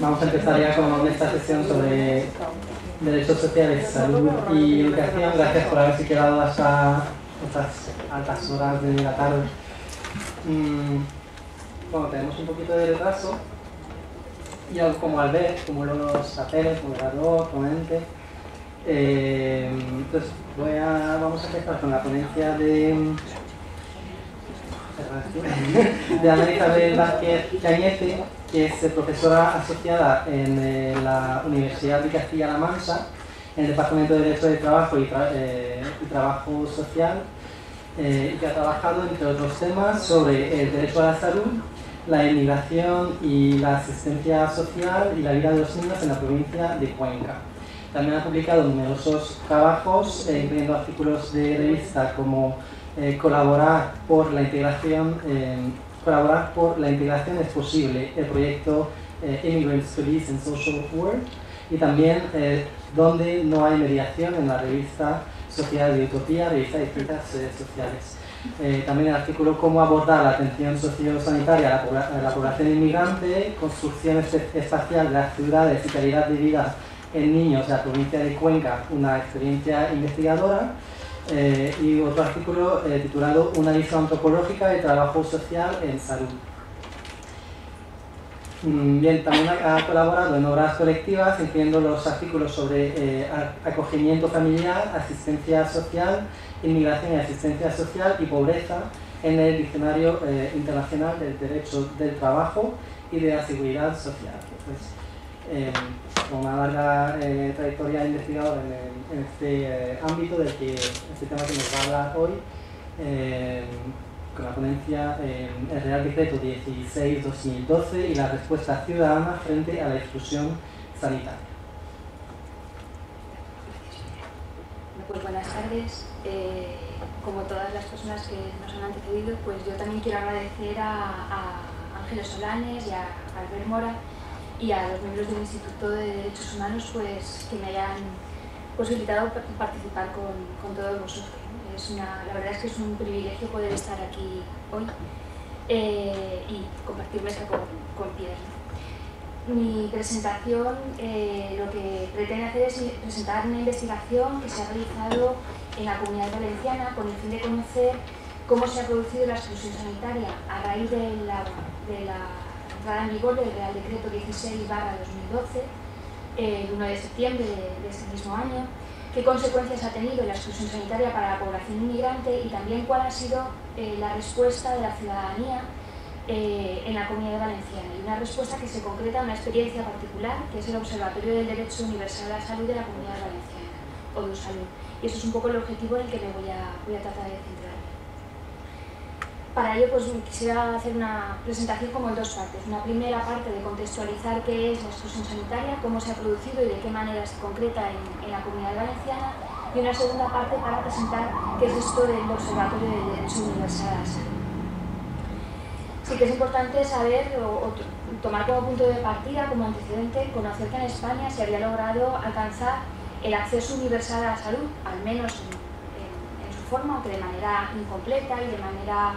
Vamos a empezar ya con esta sesión sobre derechos sociales, salud y educación. Gracias por haberse quedado hasta estas altas horas de la tarde. Mm, bueno, tenemos un poquito de retraso. Y como al ver, como los papeles, moderador, ponente, eh, entonces voy a, vamos a empezar con la ponencia de de Ana Isabel Vázquez Cañete, que es profesora asociada en eh, la Universidad de Castilla-La Mancha, en el Departamento de Derecho de Trabajo y, eh, Trabajo Social, eh, y que ha trabajado, entre otros temas, sobre el derecho a la salud, la inmigración y la asistencia social y la vida de los niños en la provincia de Cuenca. También ha publicado numerosos trabajos, incluyendo artículos de revista como eh, colaborar por la integración eh, colaborar por la integración es posible el proyecto eh, Immigrant Studies in Social Work y también donde no hay mediación en la revista Sociedad de Utopía, revista de ciencias sociales. también el artículo Cómo abordar la atención sociosanitaria a la, población inmigrante, construcción espacial de las ciudades y calidad de vida en niños de la provincia de Cuenca, una experiencia investigadora. Eh, y otro artículo eh, titulado Una visión antropológica de trabajo social en salud. Mm, también ha colaborado en obras colectivas, incluyendo los artículos sobre eh, acogimiento familiar, asistencia social, inmigración y asistencia social y pobreza en el Diccionario Internacional del Derecho del Trabajo y de la Seguridad Social. Pues, con una larga eh, trayectoria investigadora en, en este eh, ámbito del que este tema que nos va a hablar hoy eh, con la ponencia el Real Decreto 16-2012 y la respuesta ciudadana frente a la exclusión sanitaria. Pues buenas tardes. como todas las personas que nos han antecedido, pues yo también quiero agradecer a, a Ángeles Solanes y a Albert Mora y a los miembros del Instituto de Derechos Humanos pues, que me hayan posibilitado participar con, con todos vosotros. Es una, la verdad es que es un privilegio poder estar aquí hoy eh, y compartir mesa con, con Pierre. Mi presentación eh, lo que pretende hacer es presentar una investigación que se ha realizado en la Comunidad Valenciana con el fin de conocer cómo se ha producido la exclusión sanitaria a raíz de la, de la entrada en vigor del Real Decreto 16 2012, el 1 de septiembre de, este mismo año, qué consecuencias ha tenido la exclusión sanitaria para la población inmigrante y también cuál ha sido eh, la respuesta de la ciudadanía eh, en la comunidad valenciana. Y una respuesta que se concreta en una experiencia particular, que es el Observatorio del Derecho Universal a la Salud de la Comunidad Valenciana, o Salud. Y eso es un poco el objetivo en el que me voy a, voy a tratar de centrar. Para ello pues, quisiera hacer una presentación como en dos partes. Una primera parte de contextualizar qué es la exclusión sanitaria, cómo se ha producido y de qué manera se concreta en, la comunidad valenciana. Y una segunda parte para presentar qué es esto del Observatorio del Derecho Universal a la Salud. Sí que es importante saber o, tomar como punto de partida, como antecedente, conocer que en España se había logrado alcanzar el acceso universal a la salud, al menos en, en su forma, aunque de manera incompleta y de manera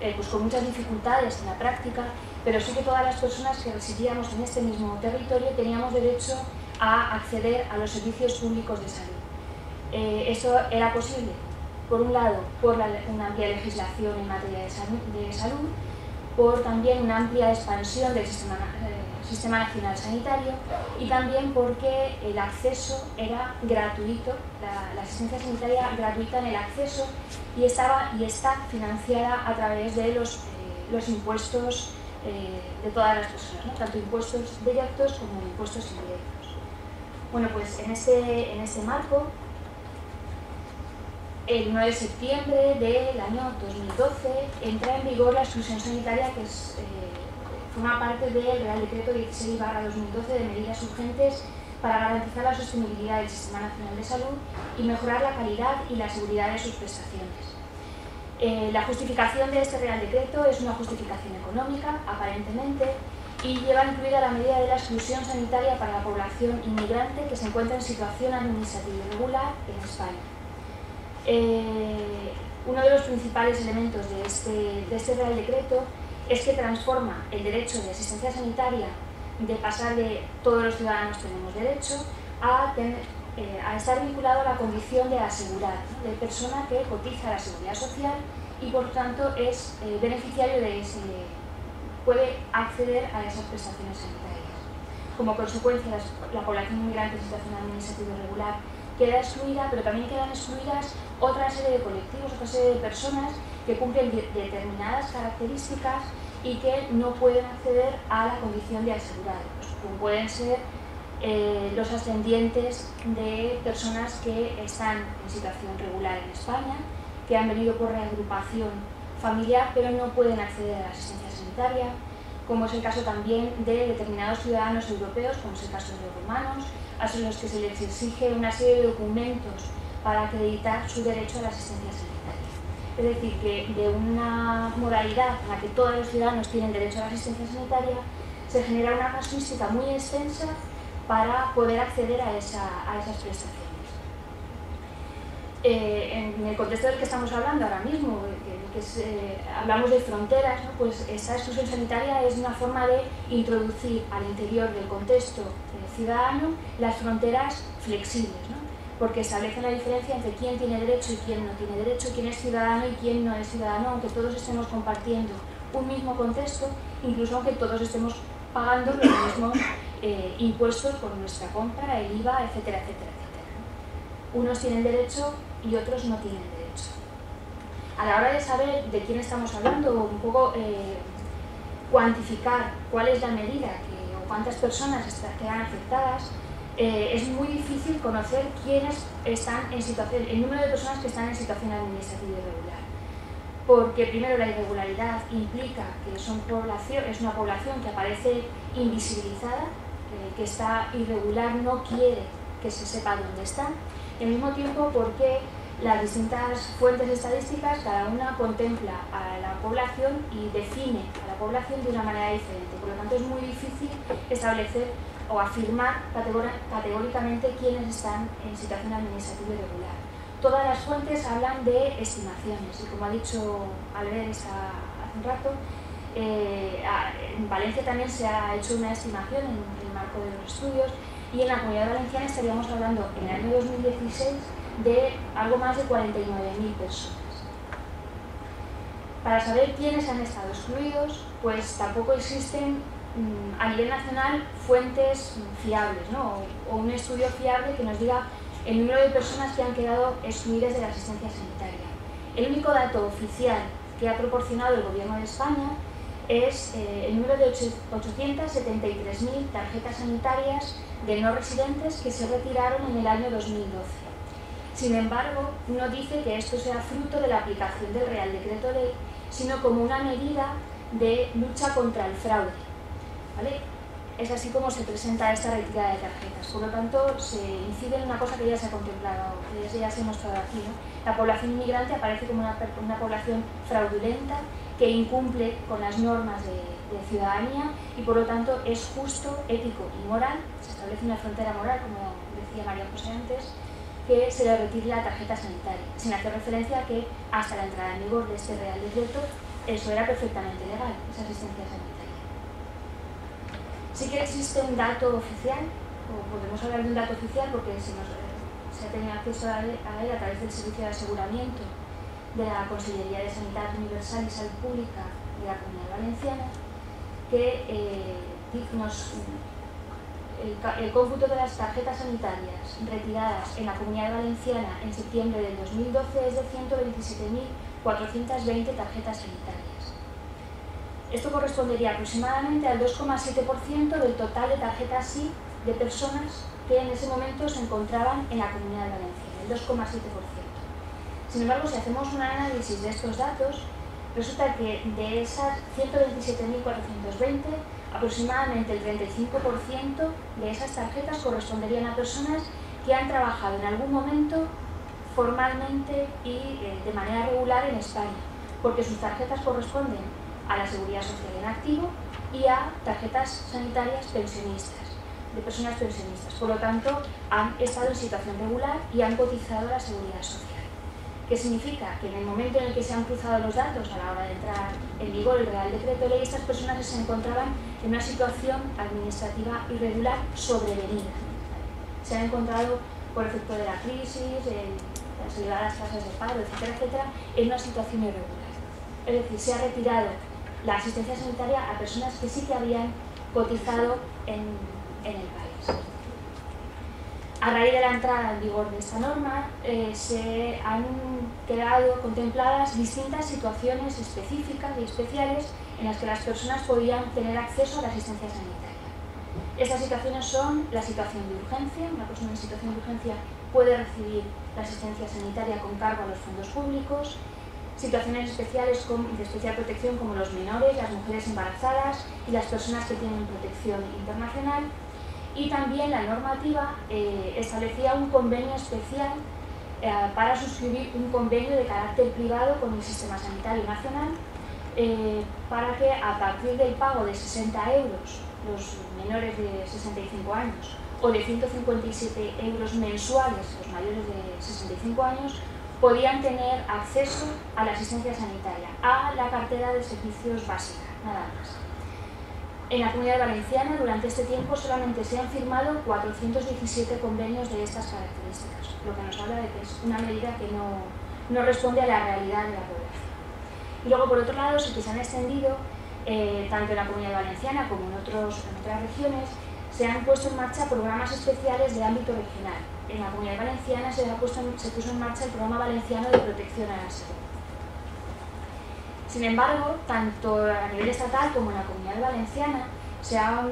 eh, pues con muchas dificultades en la práctica, pero sí que todas las personas que residíamos en este mismo territorio teníamos derecho a acceder a los servicios públicos de salud. Eh, eso era posible, por un lado, por una amplia legislación en materia de salud, por también una amplia expansión del sistema, eh, sistema nacional sanitario y también porque el acceso era gratuito, la asistencia sanitaria gratuita en el acceso y, estaba, y está financiada a través de los, eh, los impuestos eh, de todas las personas, tanto impuestos directos como impuestos indirectos. Bueno, pues en este, en este marco, el 9 de septiembre del año 2012 entra en vigor la exclusión sanitaria que es, eh, forma parte del Real Decreto 16-2012 de medidas urgentes para garantizar la sostenibilidad del Sistema Nacional de Salud y mejorar la calidad y la seguridad de sus prestaciones. Eh, la justificación de este Real Decreto es una justificación económica, aparentemente, y lleva incluida la medida de la exclusión sanitaria para la población inmigrante que se encuentra en situación administrativa irregular en España. Eh, uno de los principales elementos de este, de este Real Decreto es que transforma el derecho de asistencia sanitaria de pasar de todos los ciudadanos tenemos derecho a, eh, a estar vinculado a la condición de asegurar, de persona que cotiza la seguridad social y por tanto es eh, beneficiario de ese, puede acceder a esas prestaciones sanitarias. Como consecuencia, la población inmigrante en situación administrativa irregular queda excluida, pero también quedan excluidas otra serie de colectivos, otra serie de personas que cumplen determinadas características y que no pueden acceder a la condición de asegurados, como pueden ser eh, los ascendientes de personas que están en situación regular en España, que han venido por reagrupación familiar pero no pueden acceder a la asistencia sanitaria, como es el caso también de determinados ciudadanos europeos, como es el caso de los romanos, a los que se les exige una serie de documentos para acreditar su derecho a la asistencia sanitaria. Es decir, que de una moralidad en la que todos los ciudadanos tienen derecho a la asistencia sanitaria, se genera una casuística muy extensa para poder acceder a, esa, a esas prestaciones. Eh, en el contexto del que estamos hablando ahora mismo, que, eh, hablamos de fronteras, pues esa exclusión sanitaria es una forma de introducir al interior del contexto ciudadano las fronteras flexibles, porque establece la diferencia entre quién tiene derecho y quién no tiene derecho, quién es ciudadano y quién no es ciudadano, aunque todos estemos compartiendo un mismo contexto, incluso aunque todos estemos pagando los mismos eh, impuestos por nuestra compra, el IVA, etcétera, etcétera, etcétera. Unos tienen derecho y otros no tienen derecho. A la hora de saber de quién estamos hablando, un poco eh, cuantificar cuál es la medida que, o cuántas personas quedan afectadas, eh, es muy difícil conocer quiénes están en situación, el número de personas que están en situación administrativa irregular. Porque primero la irregularidad implica que son población, es una población que aparece invisibilizada, eh, que está irregular, no quiere que se sepa dónde están, y al mismo tiempo porque las distintas fuentes estadísticas, cada una contempla a la población y define a la población de una manera diferente. Por lo tanto, es muy difícil establecer o afirmar categóricamente quiénes están en situación administrativa irregular. Todas las fuentes hablan de estimaciones y como ha dicho Albert hace un rato, eh, en Valencia también se ha hecho una estimación en el marco de los estudios y en la comunidad valenciana estaríamos hablando en el año 2016 de algo más de 49.000 personas. Para saber quiénes han estado excluidos, pues tampoco existen a nivel nacional fuentes fiables, ¿no? o, un estudio fiable que nos diga el número de personas que han quedado excluidas de la asistencia sanitaria. El único dato oficial que ha proporcionado el Gobierno de España es eh, el número de 873.000 tarjetas sanitarias de no residentes que se retiraron en el año 2012. Sin embargo, no dice que esto sea fruto de la aplicación del Real Decreto Ley, sino como una medida de lucha contra el fraude. Es así como se presenta esta retirada de tarjetas. Por lo tanto, se incide en una cosa que ya se ha contemplado, que ya se ha mostrado aquí. La población inmigrante aparece como una, población fraudulenta que incumple con las normas de, de ciudadanía y por lo tanto es justo, ético y moral, se establece una frontera moral, como decía María José antes, que se le retire la tarjeta sanitaria, sin hacer referencia a que hasta la entrada en vigor de este Real Decreto eso era perfectamente legal, esa asistencia sanitaria. Sí que existe un dato oficial, o podemos hablar de un dato oficial porque se, se ha tenido acceso a él, a través del Servicio de Aseguramiento de la Consellería de Sanidad Universal y Salud Pública de la Comunidad Valenciana, que eh, el, cómputo de las tarjetas sanitarias retiradas en la Comunidad Valenciana en septiembre del 2012 es de 127.420 tarjetas sanitarias. Esto correspondería aproximadamente al 2,7% del total de tarjetas SI de personas que en ese momento se encontraban en la Comunidad Valenciana, el 2,7%. Sin embargo, si hacemos un análisis de estos datos, Resulta que de esas 127.420, aproximadamente el 35% de esas tarjetas corresponderían a personas que han trabajado en algún momento formalmente y eh, de manera regular en España, porque sus tarjetas corresponden a la seguridad social en activo y a tarjetas sanitarias pensionistas, de personas pensionistas. Por lo tanto, han estado en situación regular y han cotizado a la seguridad social. ¿Qué significa? Que en el momento en el que se han cruzado los datos a la hora de entrar en vigor el Real Decreto Ley, estas personas se encontraban en una situación administrativa irregular sobrevenida. Se han encontrado, por efecto de la crisis, las elevadas tasas de paro, etcétera, etcétera, en una situación irregular. Es decir, se ha retirado la asistencia sanitaria a personas que sí que habían cotizado en, en el país. A raíz de la entrada en vigor de esta norma, eh, se han quedado contempladas distintas situaciones específicas y especiales en las que las personas podían tener acceso a la asistencia sanitaria. Estas situaciones son la situación de urgencia, una persona en situación de urgencia puede recibir la asistencia sanitaria con cargo a los fondos públicos, situaciones especiales de especial protección como los menores, las mujeres embarazadas y las personas que tienen protección internacional, y también la normativa eh, establecía un convenio especial eh, para suscribir un convenio de carácter privado con el Sistema Sanitario Nacional eh, para que a partir del pago de 60 euros los menores de 65 años o de 157 euros mensuales los mayores de 65 años podían tener acceso a la asistencia sanitaria, a la cartera de servicios básica, nada más. En la Comunidad Valenciana, durante este tiempo, solamente se han firmado 417 convenios de estas características, lo que nos habla de que es una medida que no, no responde a la realidad de la población. Y luego, por otro lado, sí que se han extendido, eh, tanto en la Comunidad Valenciana como en, otros, en otras regiones, se han puesto en marcha programas especiales de ámbito regional. En la Comunidad Valenciana se, ha puesto se puso en marcha el Programa Valenciano de Protección a la Salud sin embargo, tanto a nivel estatal como en la comunidad valenciana se ha,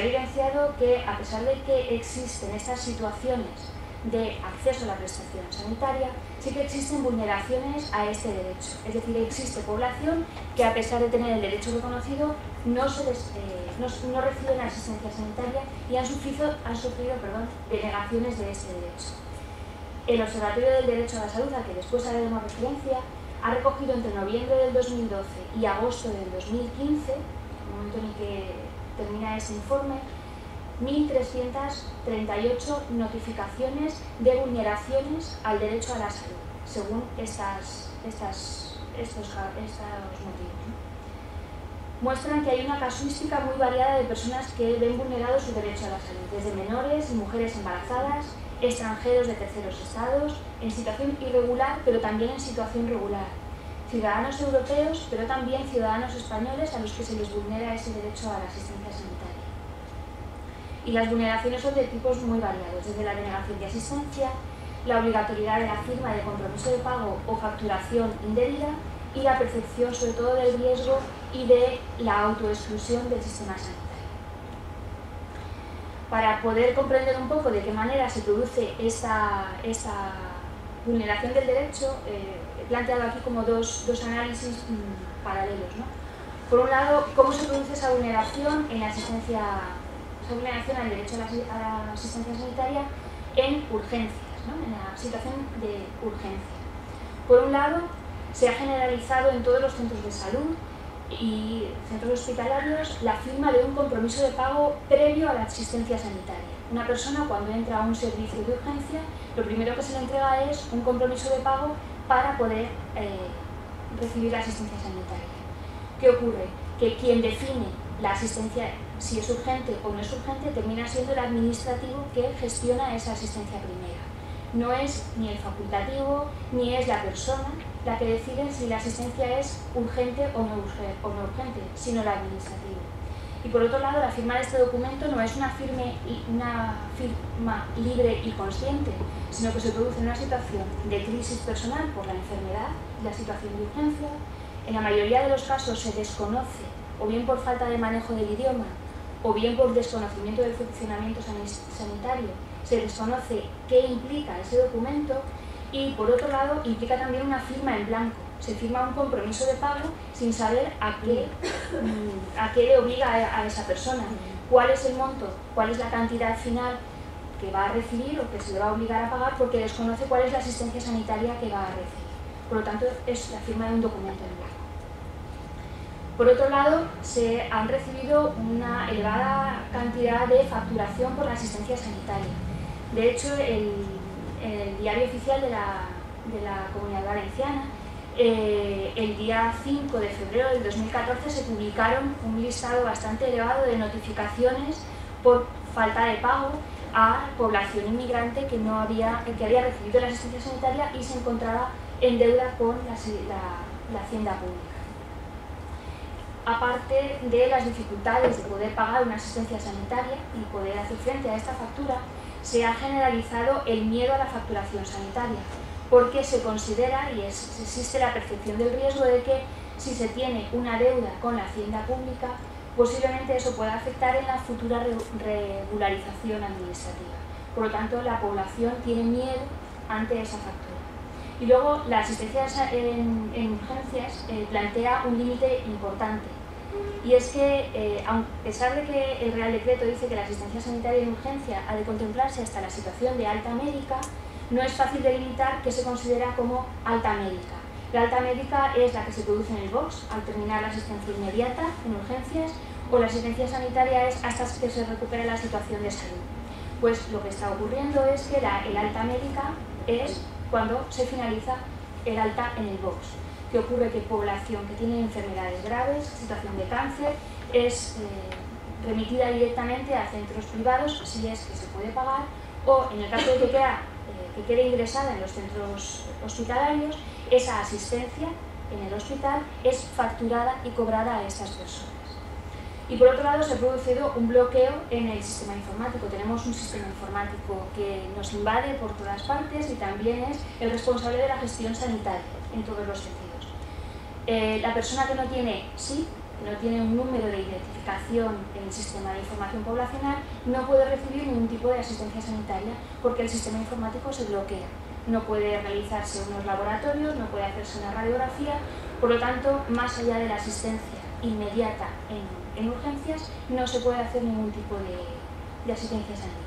evidenciado que a pesar de que existen estas situaciones de acceso a la prestación sanitaria, sí que existen vulneraciones a este derecho. Es decir, existe población que a pesar de tener el derecho reconocido no, se eh, no, reciben asistencia sanitaria y han sufrido, han sufrido perdón, denegaciones de ese derecho. El Observatorio del Derecho a la Salud, al que después haremos referencia, ha recogido entre noviembre del 2012 y agosto del 2015, el momento en el que termina ese informe, 1.338 notificaciones de vulneraciones al derecho a la salud, según estas, estos, estos motivos. Muestran que hay una casuística muy variada de personas que ven vulnerado su derecho a la salud, desde menores y mujeres embarazadas, extranjeros de terceros estados, en situación irregular, pero también en situación regular, ciudadanos europeos, pero también ciudadanos españoles a los que se les vulnera ese derecho a la asistencia sanitaria. Y las vulneraciones son de tipos muy variados, desde la denegación de asistencia, la obligatoriedad de la firma de compromiso de pago o facturación indebida y la percepción sobre todo del riesgo y de la autoexclusión del sistema sanitario para poder comprender un poco de qué manera se produce esa, vulneración del derecho, eh, he planteado aquí como dos, análisis mm, paralelos. Por un lado, cómo se produce esa vulneración en la asistencia, esa vulneración al derecho a la, asistencia sanitaria en urgencias, en la situación de urgencia. Por un lado, se ha generalizado en todos los centros de salud y centros hospitalarios la firma de un compromiso de pago previo a la asistencia sanitaria. Una persona cuando entra a un servicio de urgencia, lo primero que se le entrega es un compromiso de pago para poder eh, recibir la asistencia sanitaria. ¿Qué ocurre? Que quien define la asistencia, si es urgente o no es urgente, termina siendo el administrativo que gestiona esa asistencia primera. No es ni el facultativo, ni es la persona la que decide si la asistencia es urgente o no, urgente, sino el administrativo. Y por otro lado, la firma de este documento no es una, una firma libre y consciente, sino que se produce en una situación de crisis personal por la enfermedad la situación de urgencia. En la mayoría de los casos se desconoce, o bien por falta de manejo del idioma, o bien por desconocimiento del funcionamiento sanitario, se desconoce qué implica ese documento y por otro lado implica también una firma en blanco. Se firma un compromiso de pago sin saber a qué, mm, a qué le obliga a, esa persona, cuál es el monto, cuál es la cantidad final que va a recibir o que se le va a obligar a pagar porque desconoce cuál es la asistencia sanitaria que va a recibir. Por lo tanto, es la firma de un documento en blanco. Por otro lado, se han recibido una elevada cantidad de facturación por la asistencia sanitaria. De hecho, el el diario oficial de la Comunidad Valenciana, eh, el día 5 de febrero del 2014 se publicaron un listado bastante elevado de notificaciones por falta de pago a población inmigrante que, no había, que había recibido la asistencia sanitaria y se encontraba en deuda con la hacienda pública. Aparte de las dificultades de poder pagar una asistencia sanitaria y poder hacer frente a esta factura, se ha generalizado el miedo a la facturación sanitaria, porque se considera y existe la percepción del riesgo de que si se tiene una deuda con la hacienda pública, posiblemente eso pueda afectar en la futura regularización administrativa. Por lo tanto, la población tiene miedo ante esa factura. Y luego, la asistencia en, urgencias eh, plantea un límite importante, y es que, eh, a pesar de que el Real Decreto dice que la asistencia sanitaria en urgencia ha de contemplarse hasta la situación de alta médica, no es fácil delimitar qué se considera como alta médica. La alta médica es la que se produce en el box al terminar la asistencia inmediata en urgencias o la asistencia sanitaria es hasta que se recupera la situación de salud. Pues lo que está ocurriendo es que la, el alta médica es cuando se finaliza el alta en el box que ocurre que población que tiene enfermedades graves, situación de cáncer, es eh, remitida directamente a centros privados, si es que se puede pagar, o en el caso de que, queda, eh, que quede ingresada en los centros hospitalarios, esa asistencia en el hospital es facturada y cobrada a estas personas. Y por otro lado se ha producido un bloqueo en el sistema informático. Tenemos un sistema informático que nos invade por todas partes y también es el responsable de la gestión sanitaria en todos los sentidos. Eh, la persona que no tiene SIP, no tiene un número de identificación en el sistema de información poblacional, no puede recibir ningún tipo de asistencia sanitaria porque el sistema informático se bloquea. No puede realizarse unos laboratorios, no puede hacerse una radiografía, por lo tanto, más allá de la asistencia inmediata en, urgencias, no se puede hacer ningún tipo de, asistencia sanitaria.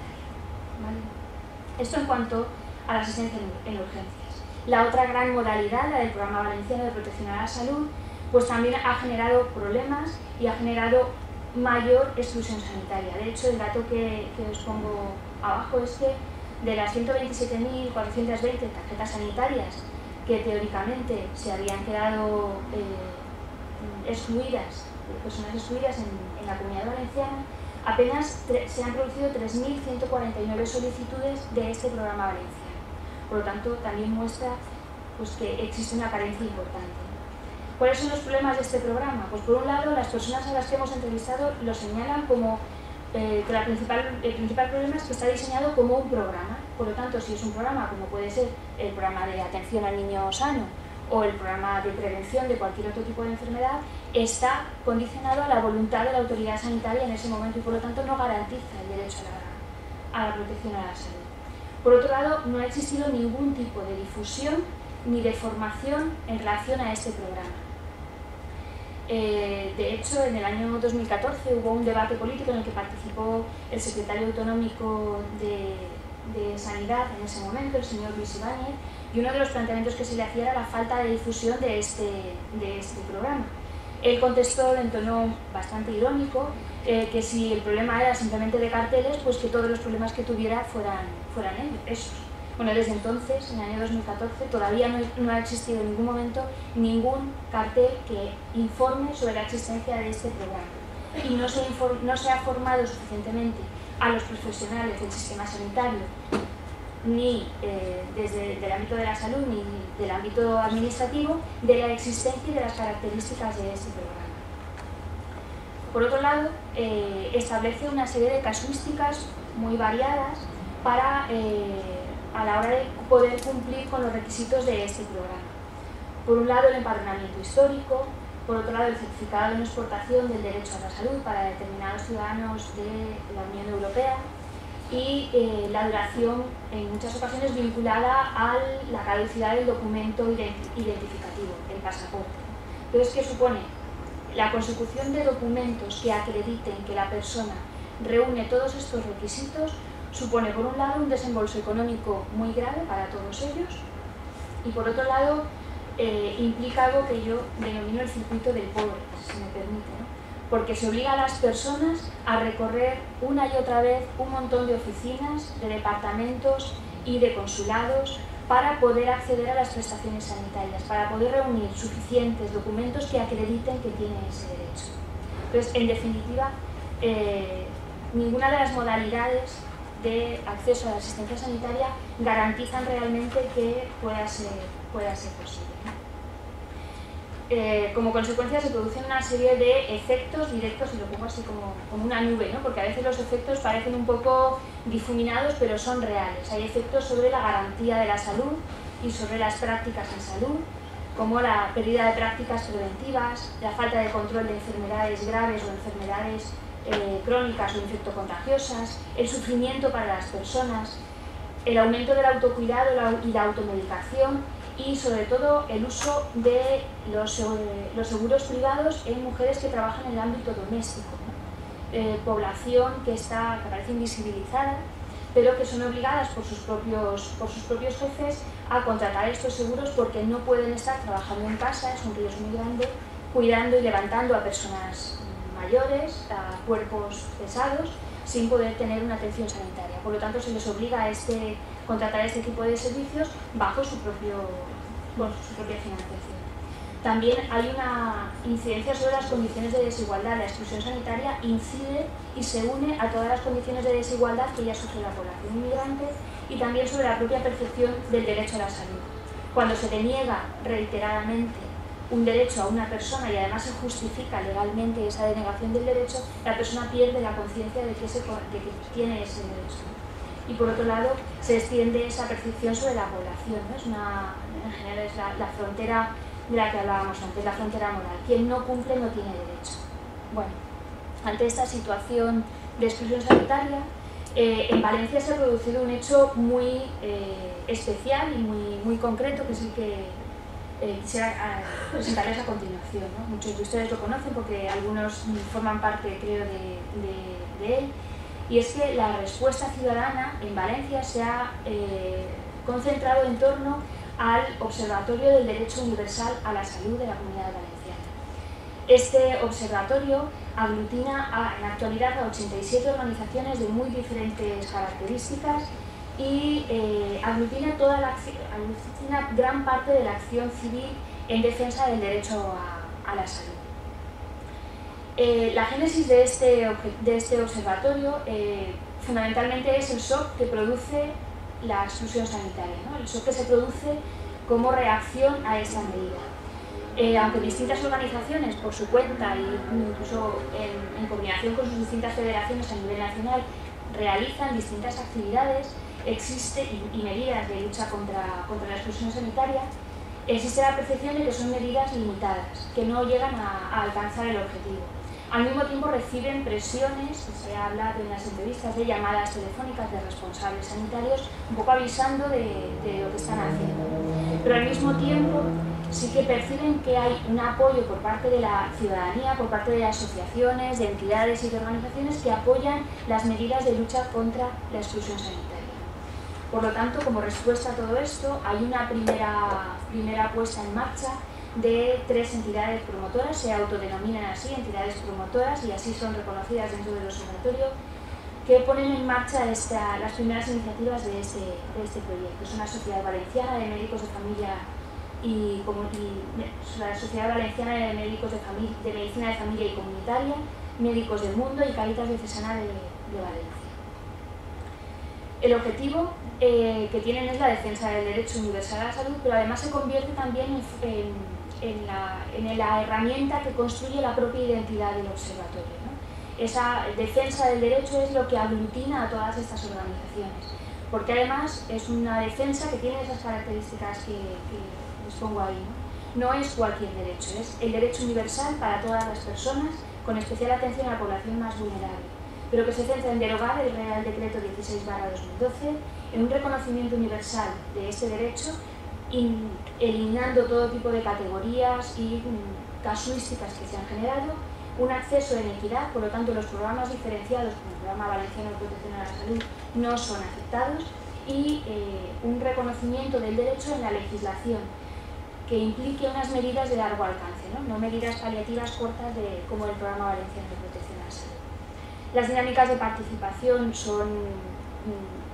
Esto en cuanto a la asistencia en urgencias. La otra gran modalidad, la del Programa Valenciano de Protección a la Salud, pues también ha generado problemas y ha generado mayor exclusión sanitaria. De hecho, el dato que, os pongo abajo es que de las 127.420 tarjetas sanitarias que teóricamente se habían quedado eh, excluidas, personas excluidas en, la comunidad valenciana, apenas se han producido 3.149 solicitudes de este programa valenciano. Por lo tanto, también muestra pues, que existe una carencia importante. ¿Cuáles son los problemas de este programa? Pues por un lado, las personas a las que hemos entrevistado lo señalan como eh, que la principal, el principal problema es que está diseñado como un programa. Por lo tanto, si es un programa como puede ser el programa de atención al niño sano o el programa de prevención de cualquier otro tipo de enfermedad, está condicionado a la voluntad de la autoridad sanitaria en ese momento y por lo tanto no garantiza el derecho a la protección a la salud. Por otro lado, no ha existido ningún tipo de difusión ni de formación en relación a este programa. Eh, de hecho, en el año 2014 hubo un debate político en el que participó el secretario autonómico de, Sanidad en ese momento, el señor Luis Ibáñez, y uno de los planteamientos que se le hacía era la falta de difusión de este, de este programa. Él contestó en tono bastante irónico eh, que si el problema era simplemente de carteles, pues que todos los problemas que tuviera fueran, fueran esos. Bueno, desde entonces, en el año 2014, todavía no, ha existido en ningún momento ningún cartel que informe sobre la existencia de este programa. Y no se, no se ha formado suficientemente a los profesionales del sistema sanitario, ni eh, desde el ámbito de la salud, ni del ámbito administrativo, de la existencia y de las características de este programa. Por otro lado, eh, establece una serie de casuísticas muy variadas para, eh, a la hora de poder cumplir con los requisitos de este programa. Por un lado, el empadronamiento histórico, por otro lado, el certificado de exportación del derecho a la salud para determinados ciudadanos de la Unión Europea y eh, la duración, en muchas ocasiones, vinculada a la caducidad del documento identificativo, el pasaporte. Entonces, ¿qué supone? La consecución de documentos que acrediten que la persona reúne todos estos requisitos supone, por un lado, un desembolso económico muy grave para todos ellos y, por otro lado, eh, implica algo que yo denomino el circuito del pobre, si me permite, porque se obliga a las personas a recorrer una y otra vez un montón de oficinas, de departamentos y de consulados para poder acceder a las prestaciones sanitarias, para poder reunir suficientes documentos que acrediten que tiene ese derecho. Entonces, en definitiva, eh, ninguna de las modalidades de acceso a la asistencia sanitaria garantizan realmente que pueda ser, pueda ser posible. Eh, como consecuencia se producen una serie de efectos directos, y lo pongo así como, como una nube, ¿no? porque a veces los efectos parecen un poco difuminados, pero son reales. Hay efectos sobre la garantía de la salud y sobre las prácticas en salud, como la pérdida de prácticas preventivas, la falta de control de enfermedades graves o enfermedades eh, crónicas o infectocontagiosas, el sufrimiento para las personas, el aumento del autocuidado y la automedicación y sobre todo el uso de los, los seguros privados en mujeres que trabajan en el ámbito doméstico. Eh, población que, está, que parece invisibilizada, pero que son obligadas por sus, propios, por sus propios jefes a contratar estos seguros porque no pueden estar trabajando en casa, es un riesgo muy grande, cuidando y levantando a personas mayores, a cuerpos pesados, sin poder tener una atención sanitaria. Por lo tanto, se les obliga a este contratar este tipo de servicios bajo su, propio, su propia financiación. También hay una incidencia sobre las condiciones de desigualdad. La exclusión sanitaria incide y se une a todas las condiciones de desigualdad que ya sufre la población inmigrante y también sobre la propia percepción del derecho a la salud. Cuando se te niega reiteradamente un derecho a una persona y además se justifica legalmente esa denegación del derecho, la persona pierde la conciencia de que tiene ese derecho y por otro lado se extiende esa percepción sobre la población, ¿no? es una, en general es la, frontera de la que hablábamos antes, la frontera moral. Quien no cumple no tiene derecho. Bueno, ante esta situación de exclusión sanitaria, eh, en Valencia se ha producido un hecho muy eh, especial y muy, muy concreto, que es el que eh, quisiera ah, presentarles a continuación. Muchos de ustedes lo conocen porque algunos forman parte, creo, de, de él y es que la respuesta ciudadana en Valencia se ha eh, concentrado en torno al Observatorio del Derecho Universal a la Salud de la Comunidad Valenciana. Este observatorio aglutina en la actualidad a 87 organizaciones de muy diferentes características y eh, aglutina, toda la, aglutina gran parte de la acción civil en defensa del derecho a la salud. Eh, la génesis de este, este observatorio eh, fundamentalmente es el shock que produce la exclusión sanitaria, el shock que se produce como reacción a esa medida. Eh, aunque distintas organizaciones por su cuenta e incluso en, combinación con sus distintas federaciones a nivel nacional realizan distintas actividades existe, y, medidas de lucha contra, contra la exclusión sanitaria, existe la percepción de que son medidas limitadas, que no llegan a alcanzar el objetivo. Al mismo tiempo reciben presiones, se ha hablado en las entrevistas de llamadas telefónicas de responsables sanitarios, un poco avisando de, lo que están haciendo. Pero al mismo tiempo sí que perciben que hay un apoyo por parte de la ciudadanía, por parte de asociaciones, de entidades y de organizaciones que apoyan las medidas de lucha contra la exclusión sanitaria. Por lo tanto, como respuesta a todo esto, hay una primera, primera puesta en marcha de tres entidades promotoras, se autodenominan así, entidades promotoras, y así son reconocidas dentro del observatorio, que ponen en marcha las primeras iniciativas de este, de este proyecto. Es una sociedad valenciana de médicos de familia y, la Sociedad Valenciana de Médicos de, familia, de Medicina de Familia y Comunitaria, Médicos del Mundo y Caritas Diocesana de, de Valencia. El objetivo eh, que tienen es la defensa del derecho universal a la salud, pero además se convierte también en en la, herramienta que construye la propia identidad del observatorio. Esa defensa del derecho es lo que aglutina a todas estas organizaciones, porque además es una defensa que tiene esas características que, les pongo ahí. ¿no? es cualquier derecho, es el derecho universal para todas las personas, con especial atención a la población más vulnerable, pero que se centra en derogar el Real Decreto 16-2012, en un reconocimiento universal de este derecho eliminando todo tipo de categorías y mm, casuísticas que se han generado, un acceso en equidad, por lo tanto los programas diferenciados como el Programa Valenciano de Protección a la Salud no son aceptados y eh, un reconocimiento del derecho en la legislación que implique unas medidas de largo alcance, no, no medidas paliativas cortas de, como el Programa Valenciano de Protección a la Salud. Las dinámicas de participación son mm,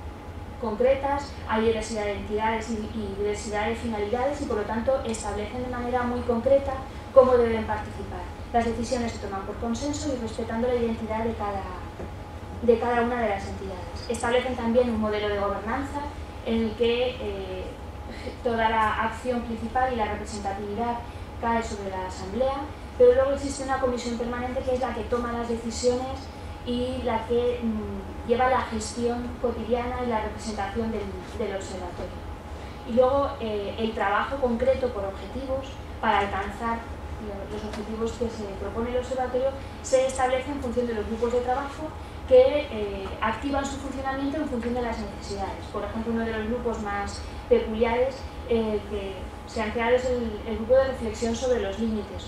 concretas, hay diversidad de entidades y, diversidad de finalidades y por lo tanto establecen de manera muy concreta cómo deben participar. Las decisiones se toman por consenso y respetando la identidad de cada, de cada una de las entidades. Establecen también un modelo de gobernanza en el que eh, toda la acción principal y la representatividad cae sobre la Asamblea, pero luego existe una comisión permanente que es la que toma las decisiones y la que mm, lleva la gestión cotidiana y la representación del, observatorio. Y luego eh, el trabajo concreto por objetivos para alcanzar los objetivos que se propone el observatorio se establece en función de los grupos de trabajo que eh, activan su funcionamiento en función de las necesidades. Por ejemplo, uno de los grupos más peculiares eh, que se han creado es el, grupo de reflexión sobre los límites.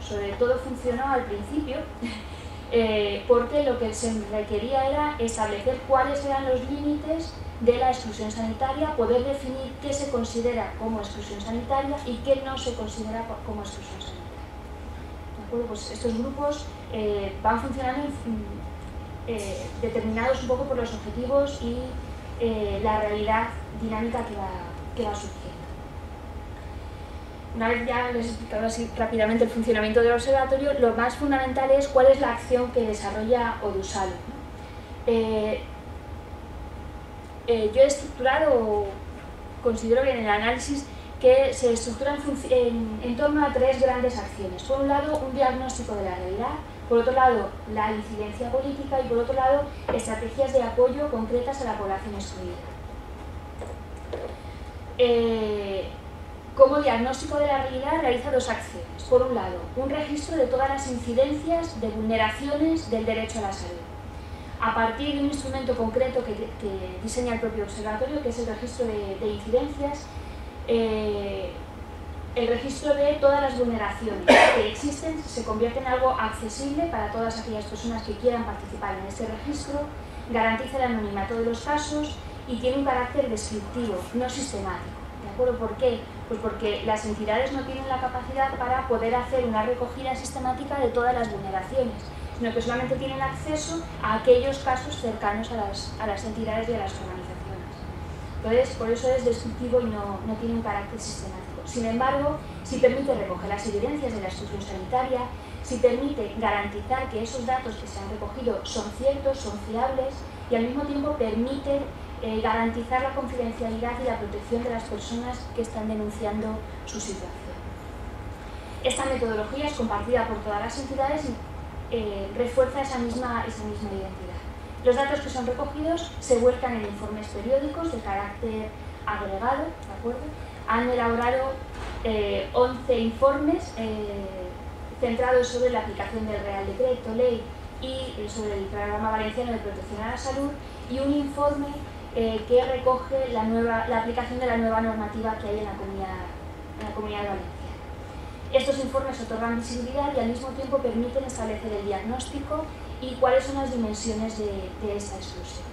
Sobre todo funcionó al principio eh, porque lo que se requería era establecer cuáles eran los límites de la exclusión sanitaria, poder definir qué se considera como exclusión sanitaria y qué no se considera como exclusión sanitaria. Pues estos grupos eh, van funcionando eh, determinados un poco por los objetivos y la realidad dinámica que va, que va surgiendo. Una vez ya les he explicado así rápidamente el funcionamiento del observatorio, lo más fundamental es cuál es la acción que desarrolla Odusalo. Eh, eh, yo he estructurado, considero bien el análisis, que se estructura en, en, torno a tres grandes acciones. Por un lado, un diagnóstico de la realidad, por otro lado, la incidencia política y por otro lado, estrategias de apoyo concretas a la población excluida. Eh, como diagnóstico de la realidad realiza dos acciones. Por un lado, un registro de todas las incidencias de vulneraciones del derecho a la salud. A partir de un instrumento concreto que, diseña el propio observatorio, que es el registro de, incidencias, eh, el registro de todas las vulneraciones que existen se convierte en algo accesible para todas aquellas personas que quieran participar en este registro, garantiza el anonimato de los casos y tiene un carácter descriptivo, no sistemático. ¿De acuerdo? ¿Por qué? Pues porque las entidades no tienen la capacidad para poder hacer una recogida sistemática de todas las vulneraciones, sino que solamente tienen acceso a aquellos casos cercanos a las, a las entidades y a las organizaciones. Entonces, por eso es descriptivo y no, no tiene un carácter sistemático. Sin embargo, si permite recoger las evidencias de la exclusión sanitaria, si permite garantizar que esos datos que se han recogido son ciertos, son fiables y al mismo tiempo permite eh, garantizar la confidencialidad y la protección de las personas que están denunciando su situación. Esta metodología es compartida por todas las entidades y eh, refuerza esa misma, esa misma identidad. Los datos que son recogidos se vuelcan en informes periódicos de carácter agregado, ¿de acuerdo? Han elaborado 11 eh, informes centrados sobre la aplicación del Real Decreto, Ley y sobre el Programa Valenciano de Protección a la Salud y un informe eh, que recoge la, nueva, la aplicación de la nueva normativa que hay en la comunidad, en la comunidad valenciana. Estos informes otorgan visibilidad y al mismo tiempo permiten establecer el diagnóstico y cuáles son las dimensiones de, esta exclusión.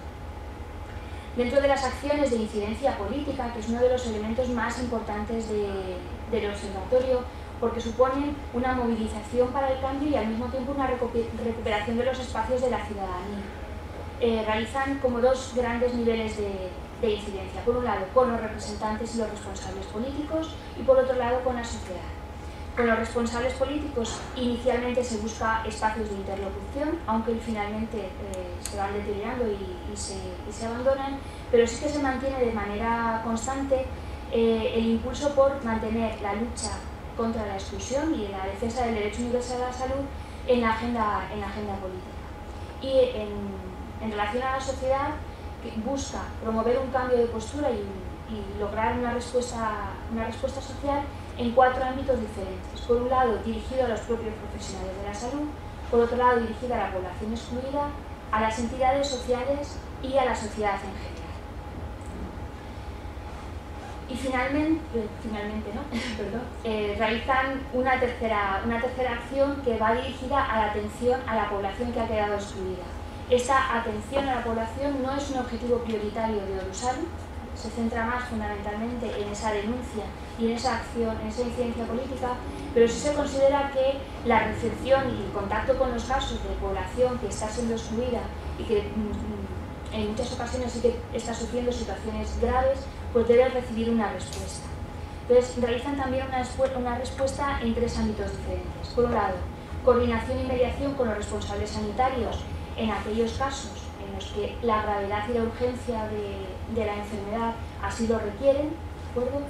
Dentro de las acciones de incidencia política, que es uno de los elementos más importantes del observatorio, porque suponen una movilización para el cambio y al mismo tiempo una recuperación de los espacios de la ciudadanía. Eh, realizan como dos grandes niveles de, incidencia. Por un lado, con los representantes y los responsables políticos y por otro lado, con la sociedad. Con los responsables políticos inicialmente se busca espacios de interlocución, aunque finalmente eh, se van deteriorando y, se, abandonan, pero sí que se mantiene de manera constante eh, el impulso por mantener la lucha contra la exclusión y la defensa del derecho universal a la salud en la agenda, en la agenda política. Y en, en relación a la sociedad que busca promover un cambio de postura y, lograr una respuesta, una respuesta social en cuatro ámbitos diferentes. Por un lado, dirigido a los propios profesionales de la salud, por otro lado, dirigido a la población excluida, a las entidades sociales y a la sociedad en general. Y finalmente, eh, finalmente ¿no? Perdón, eh, realizan una tercera, una tercera acción que va dirigida a la atención a la población que ha quedado excluida esa atención a la población no es un objetivo prioritario de Orusal, se centra más fundamentalmente en esa denuncia y en esa acción, en esa incidencia política, pero sí se considera que la recepción y el contacto con los casos de población que está siendo excluida y que mm, en muchas ocasiones sí que está sufriendo situaciones graves, pues debe recibir una respuesta. Entonces, realizan también una, una respuesta en tres ámbitos diferentes. Por un lado, coordinación y mediación con los responsables sanitarios en aquellos casos en los que la gravedad y la urgencia de, de la enfermedad así lo requieren, ¿de acuerdo?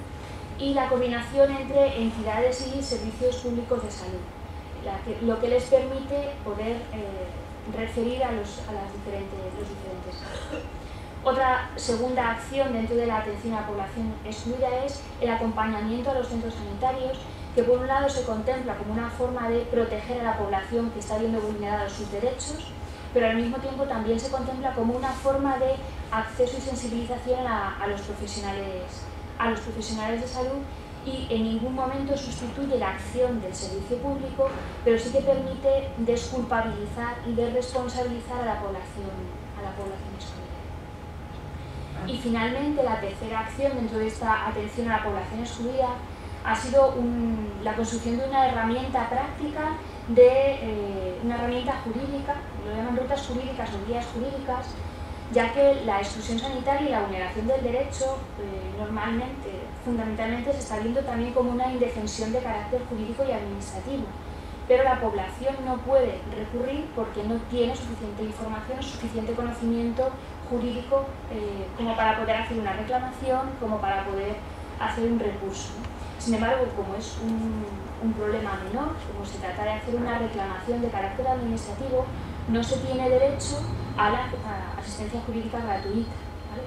y la coordinación entre entidades y servicios públicos de salud, lo que les permite poder eh, referir a, los, a las diferentes, los diferentes casos. Otra segunda acción dentro de la atención a la población excluida es el acompañamiento a los centros sanitarios, que por un lado se contempla como una forma de proteger a la población que está viendo vulnerados sus derechos, pero al mismo tiempo también se contempla como una forma de acceso y sensibilización a, a los profesionales a los profesionales de salud y en ningún momento sustituye la acción del servicio público, pero sí que permite desculpabilizar y desresponsabilizar a la población, a la población excluida. Y finalmente, la tercera acción dentro de esta atención a la población excluida ha sido la construcción de una herramienta práctica, de eh, una herramienta jurídica, lo llaman rutas jurídicas o guías jurídicas, ya que la exclusión sanitaria y la vulneración del derecho eh, normalmente, fundamentalmente, se está viendo también como una indefensión de carácter jurídico y administrativo. Pero la población no puede recurrir porque no tiene suficiente información, suficiente conocimiento jurídico eh, como para poder hacer una reclamación, como para poder hacer un recurso. Sin embargo, como es un, problema menor, como se trata de hacer una reclamación de carácter administrativo, no se tiene derecho a la asistencia jurídica gratuita.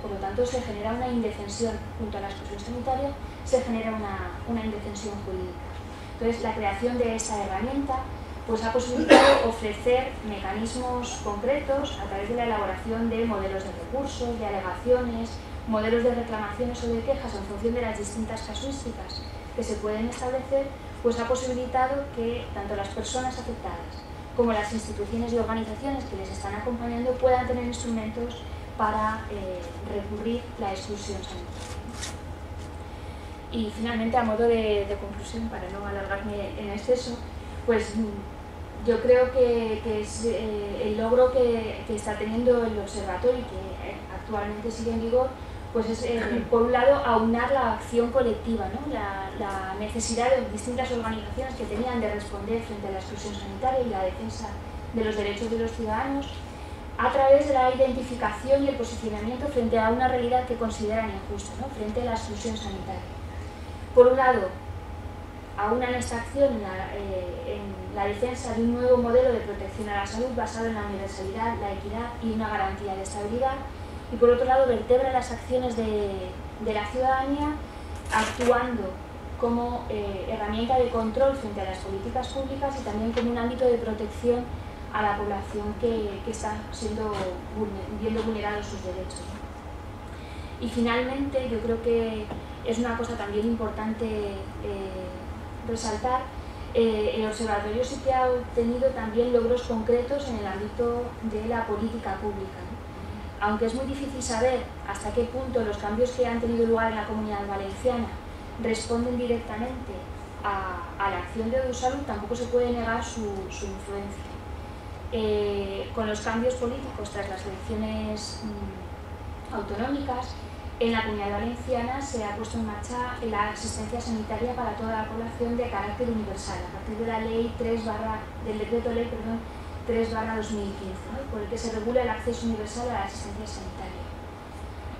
Por lo tanto, se genera una indefensión junto a la exclusión sanitaria, se genera una, una indefensión jurídica. Entonces, la creación de esa herramienta pues, ha posibilitado ofrecer mecanismos concretos a través de la elaboración de modelos de recursos, de alegaciones, modelos de reclamaciones o de quejas en función de las distintas casuísticas que se pueden establecer, pues ha posibilitado que tanto las personas afectadas como las instituciones y organizaciones que les están acompañando puedan tener instrumentos para eh, recurrir la exclusión sanitaria. Y finalmente, a modo de, conclusión, para no alargarme en exceso, pues mm, yo creo que, es eh, el logro que, que, está teniendo el observatorio y que eh, actualmente sigue en vigor, pues es, por un lado, aunar la acción colectiva, ¿no? la, necesidad de distintas organizaciones que tenían de responder frente a la exclusión sanitaria y la defensa de los derechos de los ciudadanos, a través de la identificación y el posicionamiento frente a una realidad que consideran injusta, frente a la exclusión sanitaria. Por un lado, aunan esta acción en la, eh, en la defensa de un nuevo modelo de protección a la salud basado en la universalidad, la equidad y una garantía de estabilidad, y por otro lado vertebra las acciones de, la ciudadanía actuando como eh, herramienta de control frente a las políticas públicas y también como un ámbito de protección a la población que, está siendo viendo vulnerados sus derechos. Y finalmente, yo creo que es una cosa también importante eh, resaltar, eh, el observatorio sí que ha obtenido también logros concretos en el ámbito de la política pública aunque es muy difícil saber hasta qué punto los cambios que han tenido lugar en la comunidad valenciana responden directamente a, la acción de Edusalud, tampoco se puede negar su, influencia. Eh, con los cambios políticos tras las elecciones mm, autonómicas, en la comunidad valenciana se ha puesto en marcha la asistencia sanitaria para toda la población de carácter universal, a partir de la ley 3 barra, del decreto ley perdón, 3 2015, por el que se regula el acceso universal a la asistencia sanitaria.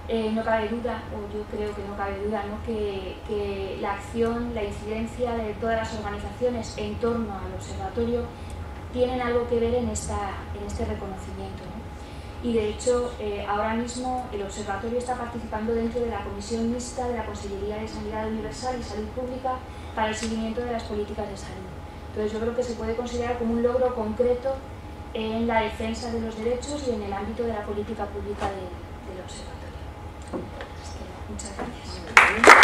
Eh, no cabe duda, o yo creo que no cabe duda, Que, la acción, la incidencia de todas las organizaciones en torno al observatorio tienen algo que ver en, esta, en este reconocimiento. Y de hecho, eh, ahora mismo el observatorio está participando dentro de la Comisión Mixta de la Consellería de Sanidad Universal y Salud Pública para el seguimiento de las políticas de salud. Entonces yo creo que se puede considerar como un logro concreto en la defensa de los derechos y en el ámbito de la política pública del observatorio. muchas gracias.